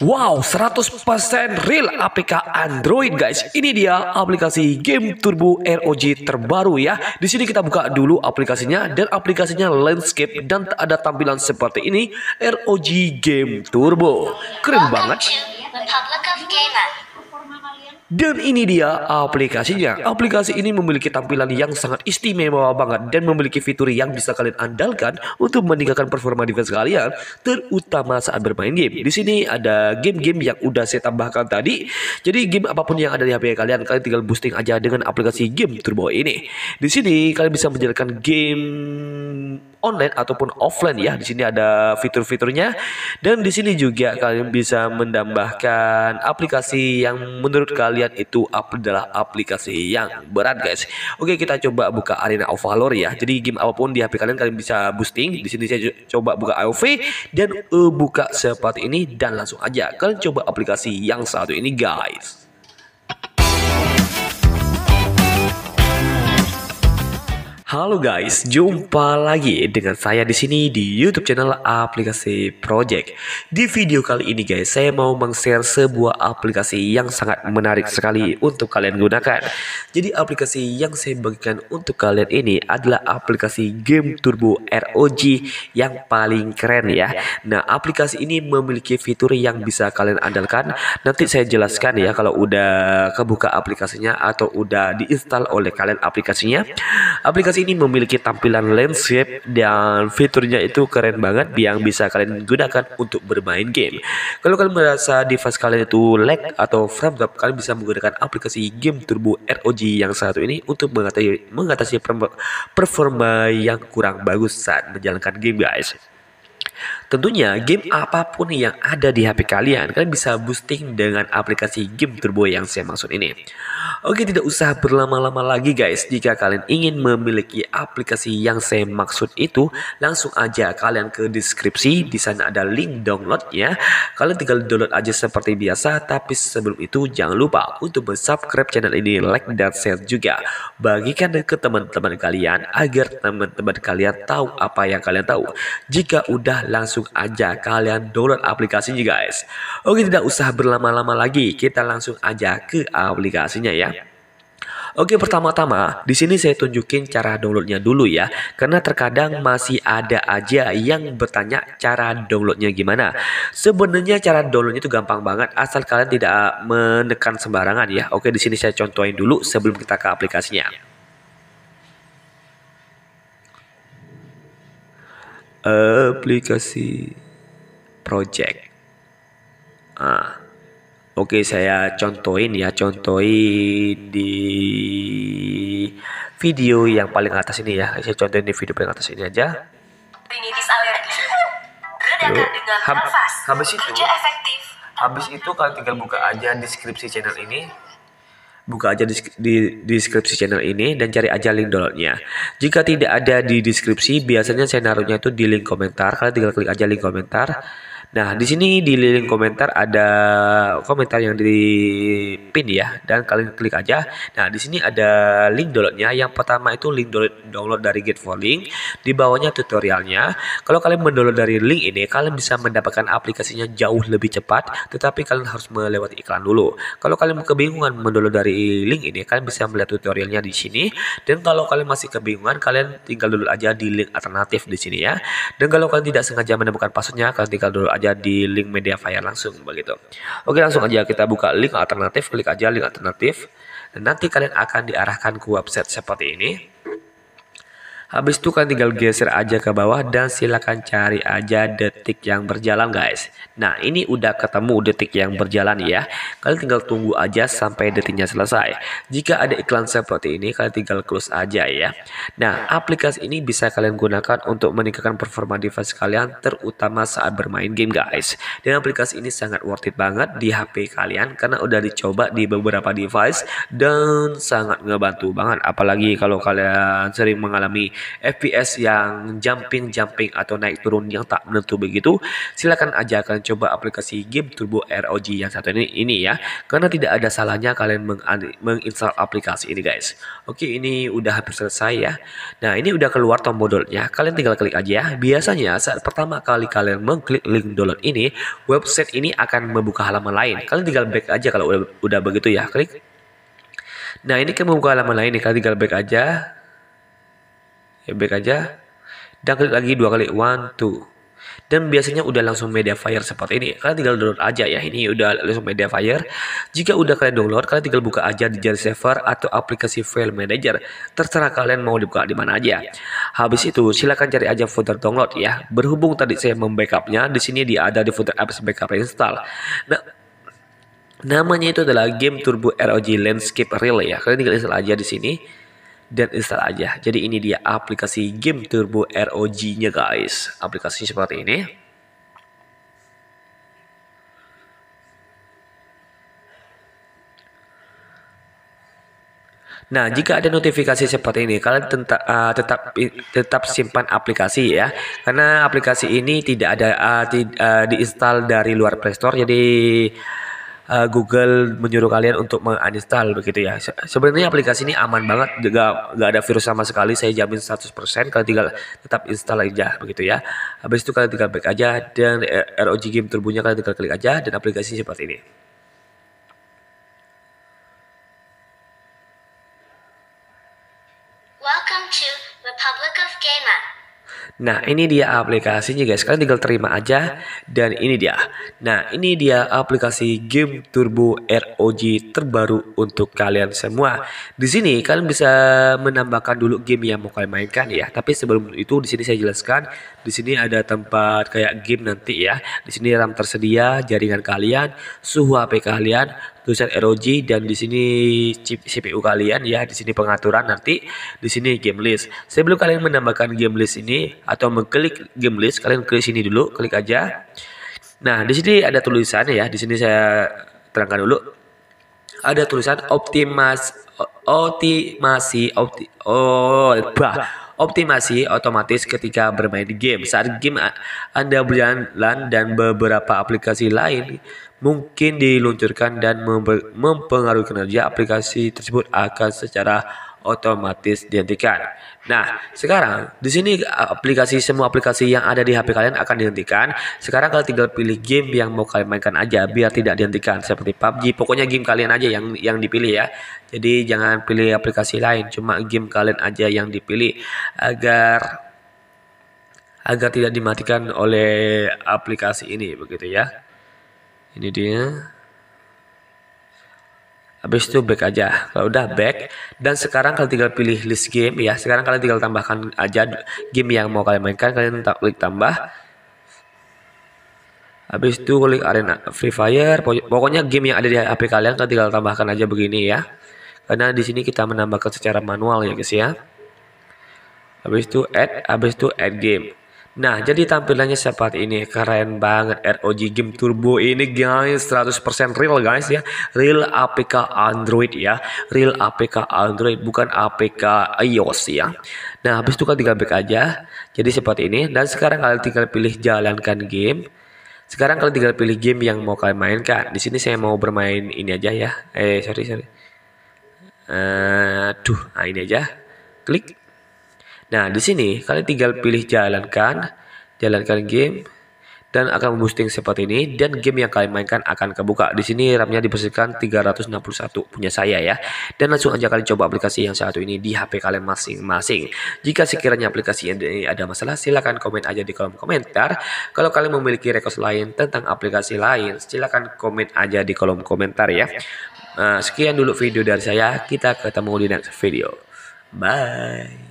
Wow, 100% real APK Android guys. Ini dia aplikasi Game Turbo ROG terbaru ya. Di sini kita buka dulu aplikasinya dan aplikasinya landscape dan ada tampilan seperti ini ROG Game Turbo. Keren banget. Dan ini dia aplikasinya. Aplikasi ini memiliki tampilan yang sangat istimewa banget dan memiliki fitur yang bisa kalian andalkan untuk meningkatkan performa device kalian, terutama saat bermain game. Di sini ada game-game yang udah saya tambahkan tadi. Jadi game apa pun yang ada di HP kalian, kalian tinggal boosting aja dengan aplikasi Game Turbo ini. Di sini kalian bisa menjalankan game online ataupun offline ya. Di sini ada fitur-fiturnya dan di sini juga kalian bisa menambahkan aplikasi yang menurut kalian itu adalah aplikasi yang berat guys. Oke, kita coba buka Arena of Valor ya. Jadi game apa pun di HP kalian kalian bisa boosting. Di sini saya coba buka AOV dan uh, buka seperti ini dan langsung aja kalian coba aplikasi yang satu ini guys. Halo guys, jumpa lagi dengan saya di sini di YouTube channel Aplikasi Project. Di video kali ini guys, saya mau meng-share sebuah aplikasi yang sangat menarik sekali untuk kalian gunakan. Jadi aplikasi yang saya bagikan untuk kalian ini adalah aplikasi Game Turbo ROG yang paling keren ya. Nah, aplikasi ini memiliki fitur yang bisa kalian andalkan. Nanti saya jelaskan ya kalau udah kebuka aplikasinya atau udah diinstal oleh kalian aplikasinya. Aplikasi ini memiliki tampilan landscape dan fiturnya itu keren banget yang bisa kalian gunakan untuk bermain game. Kalau kalian merasa device kalian itu lag atau frame drop, kalian bisa menggunakan aplikasi Game Turbo ROG yang satu ini untuk mengatasi, mengatasi performa yang kurang bagus saat menjalankan game guys. Tentunya game apa pun yang ada di HP kalian, kalian bisa boosting dengan aplikasi game turbo yang saya maksud ini. Oke, tidak usah berlama-lama lagi guys. Jika kalian ingin memiliki aplikasi yang saya maksud itu, langsung aja kalian ke deskripsi. Di sana ada link downloadnya. Kalian tinggal download aja seperti biasa. Tapi sebelum itu jangan lupa untuk subscribe channel ini, like dan share juga. Bagikan ke teman-teman kalian agar teman-teman kalian tahu apa yang kalian tahu. Jika udah langsung langsung aja kalian download aplikasinya guys. Oke tidak usah berlama-lama lagi, kita langsung aja ke aplikasinya ya. Oke pertama-tama di sini saya tunjukin cara downloadnya dulu ya karena terkadang masih ada aja yang bertanya cara downloadnya gimana. Sebenarnya cara downloadnya itu gampang banget asal kalian tidak menekan sembarangan ya. Oke di sini saya contohin dulu sebelum kita ke aplikasinya. Aplikasi project. Ah, oke okay, saya contohin ya, contohin di video yang paling atas ini ya. Saya contohin di video paling atas ini aja. Lalu, hab, habis itu, habis itu kalian tinggal buka aja deskripsi channel ini buka aja di, di, deskripsi channel ini dan cari aja link downloadnya. Jika tidak ada di deskripsi, biasanya saya naruhnya itu di link komentar. Kalian tinggal klik aja link komentar. Nah, di sini di link komentar ada komentar yang di pin ya dan kalian klik aja. Nah, di sini ada link downloadnya. Yang pertama itu link download, dari Get for Link. Di bawahnya tutorialnya. Kalau kalian mendownload dari link ini, kalian bisa mendapatkan aplikasinya jauh lebih cepat, tetapi kalian harus melewati iklan dulu. Kalau kalian kebingungan mendownload dari link ini, kalian bisa melihat tutorialnya di sini. Dan kalau kalian masih kebingungan, kalian tinggal download aja di link alternatif di sini ya. Dan kalau kalian tidak sengaja menemukan passwordnya, kalian tinggal download di link media fire langsung begitu. Oke langsung aja kita buka link alternatif, klik aja link alternatif. Dan nanti kalian akan diarahkan ke website seperti ini. Habis itu kalian tinggal geser aja ke bawah dan silakan cari aja detik yang berjalan guys. Nah ini udah ketemu detik yang berjalan ya. Kalian tinggal tunggu aja sampai detiknya selesai. Jika ada iklan seperti ini kalian tinggal close aja ya. Nah aplikasi ini bisa kalian gunakan untuk meningkatkan performa device kalian terutama saat bermain game guys. Dan aplikasi ini sangat worth it banget di HP kalian karena udah dicoba di beberapa device dan sangat ngebantu banget. Apalagi kalau kalian sering mengalami FPS yang jumping-jumping atau naik turun yang tak menentu begitu, silakan aja kalian coba aplikasi game Turbo ROG yang satu ini ini ya. Karena tidak ada salahnya kalian menginstal aplikasi ini guys. Oke, ini udah hampir selesai ya. Nah, ini udah keluar tombol downloadnya. Kalian tinggal klik aja ya. Biasanya saat pertama kali kalian mengklik link download ini, website ini akan membuka halaman lain. Kalian tinggal back aja kalau udah, udah begitu ya. Klik Nah ini kan membuka halaman lain nih, kalian tinggal back aja. Ya back aja. Dan klik lagi dua kali, one, two. Dan biasanya udah langsung media fire seperti ini. Kalian tinggal download aja ya. Ini udah langsung media fire. Jika udah kalian download, kalian tinggal buka aja di jari saver atau aplikasi file manager. Terserah kalian mau dibuka di mana aja. Habis itu silakan cari aja folder download ya. Berhubung tadi saya membackupnya, di sini dia ada di folder apps backup install. Nah, Namanya itu adalah Game Turbo ROG Landscape Relay ya. Kalian tinggal install aja di sini dan install aja. Jadi ini dia aplikasi Game Turbo ROG-nya guys. Aplikasi seperti ini. Nah, jika ada notifikasi seperti ini, kalian tetap uh, tetap tetap simpan aplikasi ya. Karena aplikasi ini tidak ada uh, uh, diinstal dari luar Play Store. Jadi uh, Google menyuruh kalian untuk menginstal begitu ya. Se sebenarnya aplikasi ini aman banget, juga nggak ada virus sama sekali. Saya jamin 100%. Kalian tinggal tetap install aja begitu ya. Habis itu kalian tinggal back aja dan eh, ROG Game Turbo-nya kalian tinggal klik aja dan aplikasi seperti ini. Welcome to Republic of Gamer. Nah, ini dia aplikasinya guys. Kalian tinggal terima aja dan ini dia. Nah, ini dia aplikasi Game Turbo ROG terbaru untuk kalian semua. Di sini kalian bisa menambahkan dulu game yang mau kalian mainkan ya. Tapi sebelum itu di sini saya jelaskan, di sini ada tempat kayak game nanti ya. Di sini RAM tersedia, jaringan kalian, suhu HP kalian, tulisan ROG dan di sini CPU kalian ya di sini pengaturan. Nanti di sini game list. Sebelum kalian menambahkan game list ini atau mengklik game list kalian klik sini dulu klik aja. Nah di sini ada tulisan ya di sini saya terangkan dulu. Ada tulisan optimas optimasi opti oh bah optimasi otomatis ketika bermain game. Saat game Anda berjalan dan beberapa aplikasi lain mungkin diluncurkan dan mempengaruhi kinerja aplikasi tersebut akan secara otomatis dihentikan. Nah, sekarang di sini aplikasi semua aplikasi yang ada di HP kalian akan dihentikan. Sekarang kalian tinggal pilih game yang mau kalian mainkan aja biar tidak dihentikan seperti PUBG. Pokoknya game kalian aja yang yang dipilih ya. Jadi jangan pilih aplikasi lain, cuma game kalian aja yang dipilih agar agar tidak dimatikan oleh aplikasi ini begitu ya. Ini dia. Habis itu back aja. Kalau udah back dan sekarang kalian tinggal pilih list game ya sekarang kalian tinggal tambahkan aja game yang mau kalian mainkan kalian klik tambah. Habis itu klik arena free fire pokoknya game yang ada di HP kalian kalian tinggal tambahkan aja begini ya. Karena di sini kita menambahkan secara manual ya guys ya. Habis itu add habis itu add game Nah, jadi tampilannya seperti ini. Keren banget ROG Game Turbo ini guys. 100% real guys ya. Real APK Android ya. Real APK Android bukan APK iOS ya. Nah, habis itu kan tinggal back aja. Jadi seperti ini. Dan sekarang kalian tinggal pilih jalankan game. Sekarang kalian tinggal pilih game yang mau kalian mainkan. Di sini saya mau bermain ini aja ya. Eh, sorry, sorry. Uh, tuh, nah ini aja. Klik Nah, di sini kalian tinggal pilih jalankan, jalankan game dan akan boosting seperti ini dan game yang kalian mainkan akan kebuka. Di sini RAM-nya dibersihkan 361 punya saya ya. Dan langsung aja kalian coba aplikasi yang satu ini di HP kalian masing-masing. Jika sekiranya aplikasi ini ada masalah silahkan komen aja di kolom komentar. Kalau kalian memiliki request lain tentang aplikasi lain silahkan komen aja di kolom komentar ya. Nah, sekian dulu video dari saya. Kita ketemu di next video. Bye.